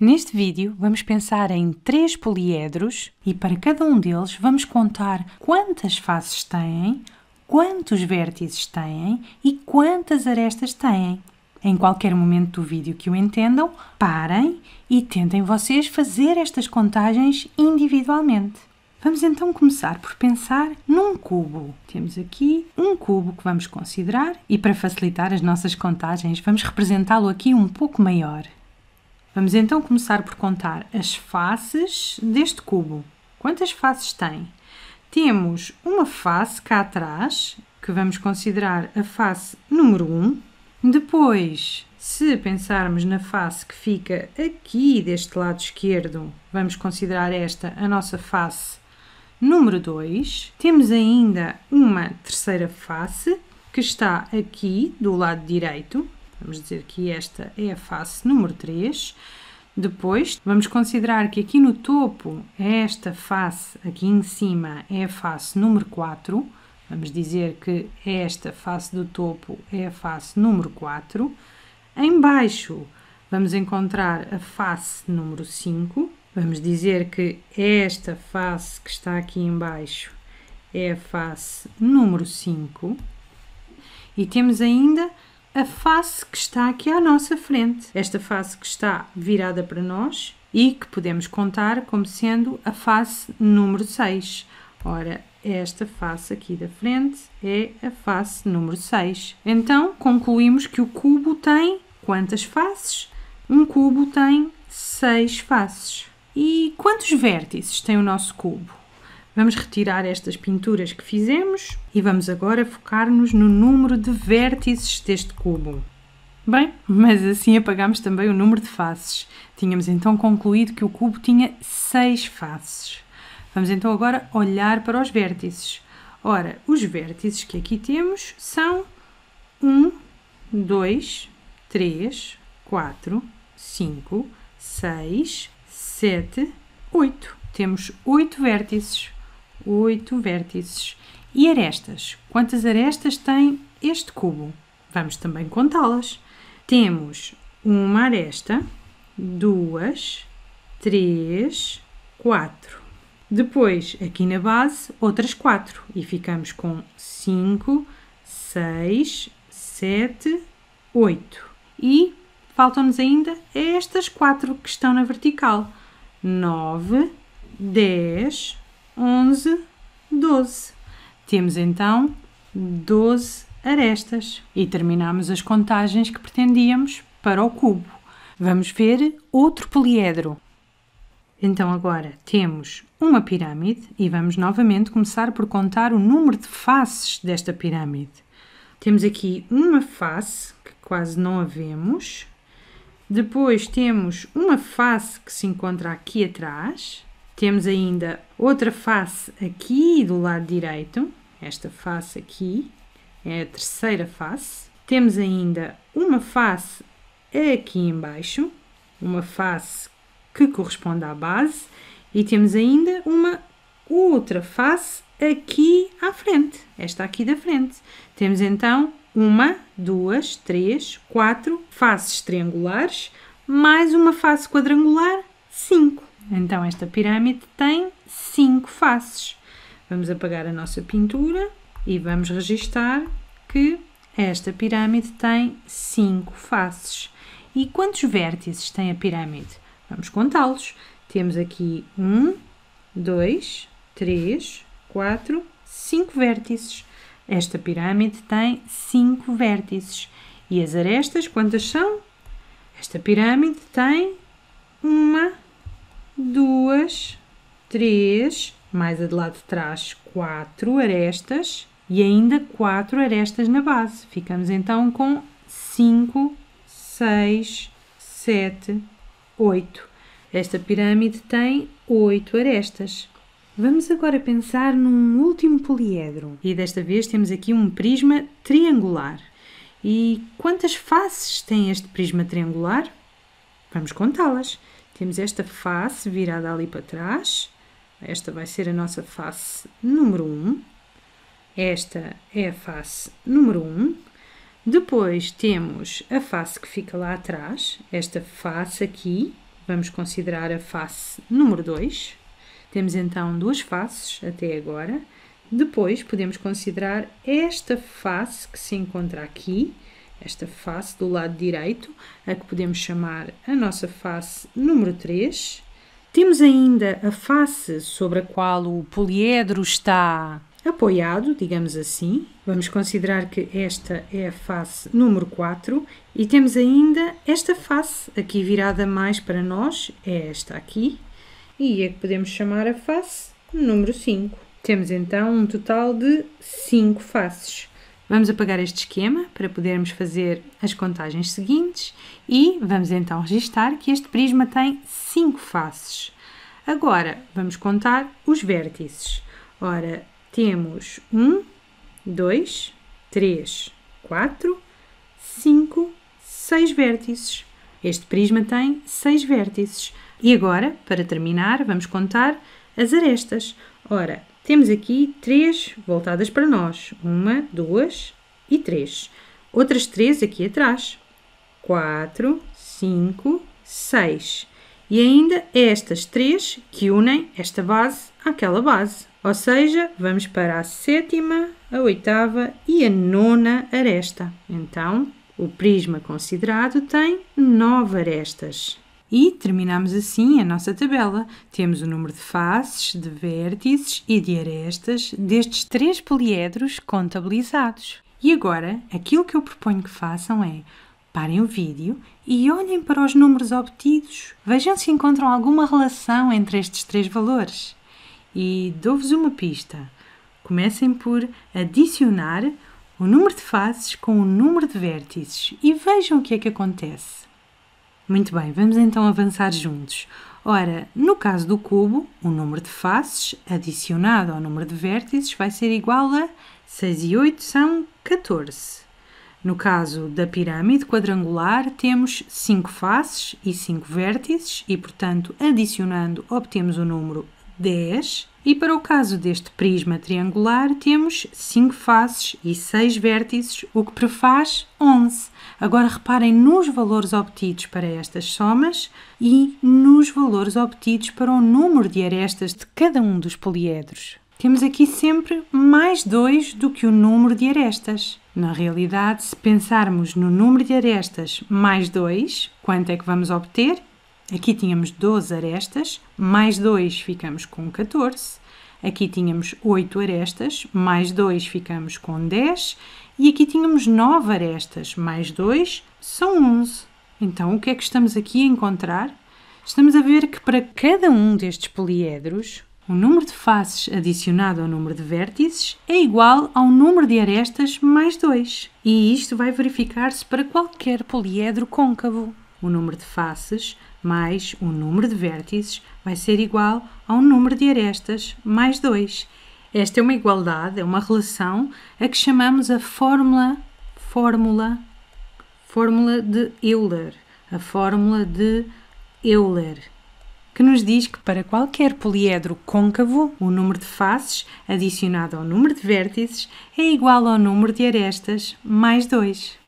Neste vídeo vamos pensar em três poliedros e para cada um deles vamos contar quantas faces têm, quantos vértices têm e quantas arestas têm. Em qualquer momento do vídeo que o entendam, parem e tentem vocês fazer estas contagens individualmente. Vamos então começar por pensar num cubo. Temos aqui um cubo que vamos considerar e para facilitar as nossas contagens vamos representá-lo aqui um pouco maior. Vamos então começar por contar as faces deste cubo. Quantas faces tem? Temos uma face cá atrás, que vamos considerar a face número 1. Depois, se pensarmos na face que fica aqui deste lado esquerdo, vamos considerar esta a nossa face número 2. Temos ainda uma terceira face que está aqui do lado direito, Vamos dizer que esta é a face número 3. Depois, vamos considerar que aqui no topo, esta face aqui em cima é a face número 4. Vamos dizer que esta face do topo é a face número 4. Embaixo, vamos encontrar a face número 5. Vamos dizer que esta face que está aqui embaixo é a face número 5. E temos ainda a face que está aqui à nossa frente. Esta face que está virada para nós e que podemos contar como sendo a face número 6. Ora, esta face aqui da frente é a face número 6. Então, concluímos que o cubo tem quantas faces? Um cubo tem 6 faces. E quantos vértices tem o nosso cubo? Vamos retirar estas pinturas que fizemos e vamos agora focar-nos no número de vértices deste cubo. Bem, mas assim apagamos também o número de faces. Tínhamos então concluído que o cubo tinha seis faces. Vamos então agora olhar para os vértices. Ora, os vértices que aqui temos são 1, 2, 3, 4, 5, 6, 7, 8. Temos 8 vértices oito vértices. E arestas? Quantas arestas tem este cubo? Vamos também contá-las. Temos uma aresta, duas, três, quatro. Depois, aqui na base, outras quatro. E ficamos com cinco, seis, sete, oito. E faltam-nos ainda estas quatro que estão na vertical. Nove, dez, 11, 12. Temos então 12 arestas e terminamos as contagens que pretendíamos para o cubo. Vamos ver outro poliedro. Então agora temos uma pirâmide e vamos novamente começar por contar o número de faces desta pirâmide. Temos aqui uma face que quase não a vemos. Depois temos uma face que se encontra aqui atrás temos ainda outra face aqui do lado direito, esta face aqui é a terceira face. Temos ainda uma face aqui embaixo, uma face que corresponde à base, e temos ainda uma outra face aqui à frente, esta aqui da frente. Temos então uma, duas, três, quatro faces triangulares, mais uma face quadrangular, cinco. Então, esta pirâmide tem cinco faces. Vamos apagar a nossa pintura e vamos registar que esta pirâmide tem cinco faces. E quantos vértices tem a pirâmide? Vamos contá-los. Temos aqui um, dois, três, quatro, cinco vértices. Esta pirâmide tem cinco vértices. E as arestas, quantas são? Esta pirâmide tem uma, duas, três, mais a de lado de trás, quatro arestas e ainda quatro arestas na base. Ficamos então com cinco, seis, sete, oito. Esta pirâmide tem oito arestas. Vamos agora pensar num último poliedro. E desta vez temos aqui um prisma triangular. E quantas faces tem este prisma triangular? Vamos contá-las. Temos esta face virada ali para trás. Esta vai ser a nossa face número 1. Esta é a face número 1. Depois temos a face que fica lá atrás, esta face aqui. vamos considerar a face número 2. Temos então duas faces até agora. Depois podemos considerar esta face que se encontra aqui, esta face do lado direito, a que podemos chamar a nossa face número 3. Temos ainda a face sobre a qual o poliedro está apoiado, digamos assim. Vamos considerar que esta é a face número 4 e temos ainda esta face aqui virada mais para nós, é esta aqui, e é que podemos chamar a face número 5. Temos então um total de 5 faces. Vamos apagar este esquema para podermos fazer as contagens seguintes e vamos então registar que este prisma tem 5 faces. Agora vamos contar os vértices. Ora, temos 1, 2, 3, 4, 5, 6 vértices. Este prisma tem 6 vértices. E agora, para terminar, vamos contar as arestas. Ora, temos aqui três voltadas para nós. Uma, duas e três. Outras três aqui atrás. Quatro, cinco, seis. E ainda estas três que unem esta base àquela base. Ou seja, vamos para a sétima, a oitava e a nona aresta. Então, o prisma considerado tem nove arestas. E terminamos assim a nossa tabela. Temos o número de faces, de vértices e de arestas destes três poliedros contabilizados. E agora, aquilo que eu proponho que façam é parem o vídeo e olhem para os números obtidos. Vejam se encontram alguma relação entre estes três valores. E dou-vos uma pista. Comecem por adicionar o número de faces com o número de vértices e vejam o que é que acontece. Muito bem, vamos então avançar juntos. Ora, no caso do cubo, o número de faces adicionado ao número de vértices vai ser igual a 6 e 8 são 14. No caso da pirâmide quadrangular, temos 5 faces e 5 vértices e, portanto, adicionando, obtemos o número 10. E para o caso deste prisma triangular, temos 5 faces e 6 vértices, o que prefaz 11. Agora reparem nos valores obtidos para estas somas e nos valores obtidos para o número de arestas de cada um dos poliedros. Temos aqui sempre mais 2 do que o número de arestas. Na realidade, se pensarmos no número de arestas mais 2, quanto é que vamos obter? Aqui tínhamos 12 arestas, mais 2 ficamos com 14. Aqui tínhamos 8 arestas, mais 2 ficamos com 10. E aqui tínhamos 9 arestas, mais 2 são 11. Então, o que é que estamos aqui a encontrar? Estamos a ver que para cada um destes poliedros, o número de faces adicionado ao número de vértices é igual ao número de arestas mais 2. E isto vai verificar-se para qualquer poliedro côncavo. O número de faces mais o número de vértices vai ser igual ao número de arestas mais 2. Esta é uma igualdade, é uma relação a que chamamos a fórmula fórmula fórmula de Euler, a fórmula de Euler, que nos diz que para qualquer poliedro côncavo, o número de faces adicionado ao número de vértices é igual ao número de arestas mais 2.